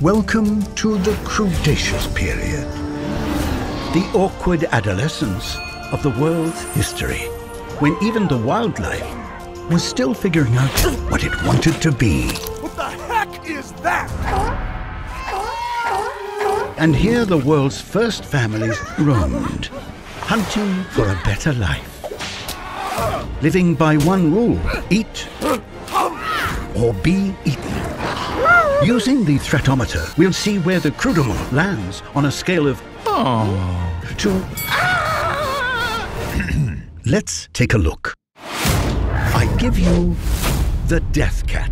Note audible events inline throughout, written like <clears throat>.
Welcome to the Cretaceous period. The awkward adolescence of the world's history, when even the wildlife was still figuring out what it wanted to be. What the heck is that? And here the world's first families roamed, hunting for a better life. Living by one rule eat or be eaten. Using the threatometer, we'll see where the crudement lands on a scale of oh to. ah! <clears throat> Let's take a look. I give you the death cat.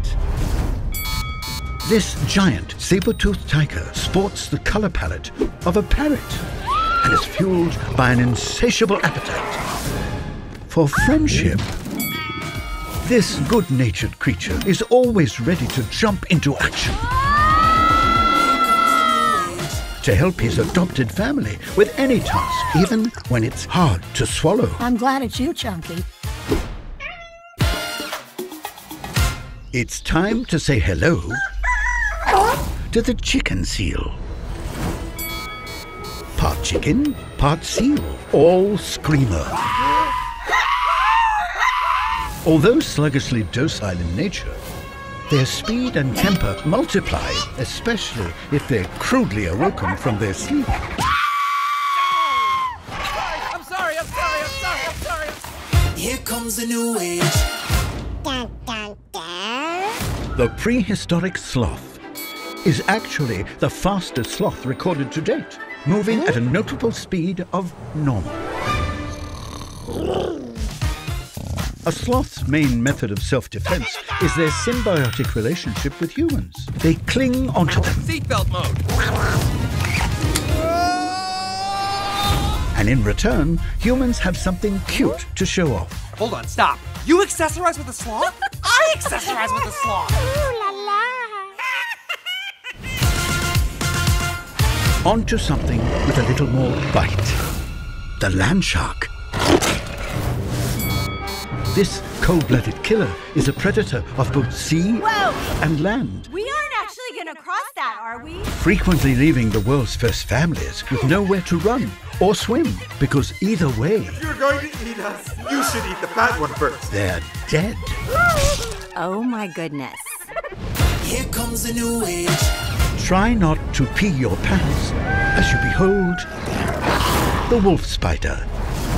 This giant saber-toothed tiger sports the color palette of a parrot and is fueled by an insatiable appetite for friendship. This good-natured creature is always ready to jump into action to help his adopted family with any task, even when it's hard to swallow. I'm glad it's you, Chunky. It's time to say hello to the chicken seal. Part chicken, part seal, all screamer. Although sluggishly docile in nature, their speed and temper multiply, especially if they're crudely awoken from their sleep. I'm sorry, I'm sorry, I'm sorry, I'm sorry. Here comes the new age. The prehistoric sloth is actually the fastest sloth recorded to date, moving at a notable speed of normal. A sloth's main method of self-defense is their symbiotic relationship with humans. They cling onto them, Seatbelt mode. and in return, humans have something cute to show off. Hold on, stop. You accessorize with a sloth? <laughs> I accessorize with a sloth. Onto something with a little more bite. The land shark. This cold-blooded killer is a predator of both sea Whoa! and land, We aren't actually gonna cross that, are we? frequently leaving the world's first families with nowhere to run or swim because either way, If You're going to eat us. You should eat the fat one first. they're dead. Oh my goodness. Here comes the new age. Try not to pee your pants as you behold the wolf spider.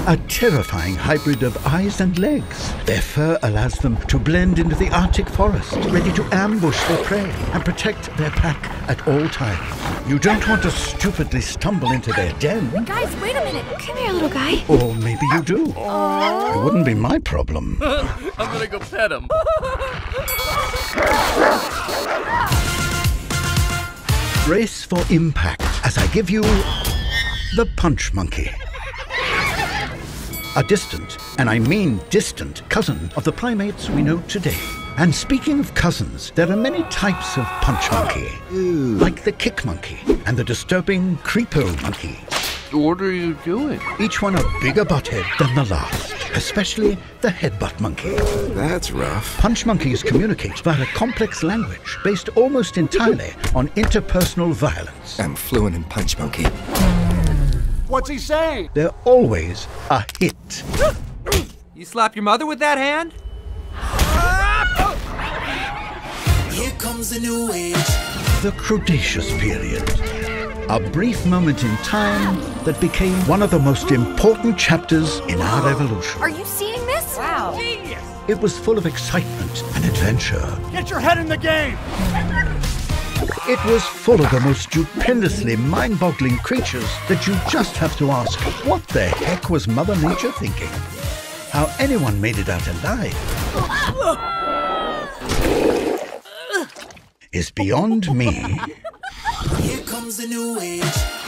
A terrifying hybrid of eyes and legs. Their fur allows them to blend into the Arctic forest, ready to ambush their prey and protect their pack at all times. You don't want to stupidly stumble into their den, Guys, wait a minute. Come here, little guy. or maybe you do. It wouldn't be my problem. <laughs> I'm gonna go pet him. Brace for impact as I give you the punch monkey. A distant, and I mean distant, cousin of the primates we know today. And speaking of cousins, there are many types of punch monkey, like the kick monkey and the disturbing creepo monkey. What are you doing? Each one a bigger butthead than the last, especially the headbutt monkey. That's rough. Punch monkeys communicate via a complex language based almost entirely on interpersonal violence. I'm fluent in Punch Monkey. What's he saying? They're always a hit. <gasps> You slap your mother with that hand? Here comes the new age. The Cretaceous period. A brief moment in time that became one of the most important chapters in our evolution. Are you seeing this? Wow. It was full of excitement and adventure. Get your head in the game. It was full of the most stupendously mind-boggling creatures that you just have to ask, what the heck was Mother Nature thinking? How anyone made it out alive is beyond me. Here comes the new age.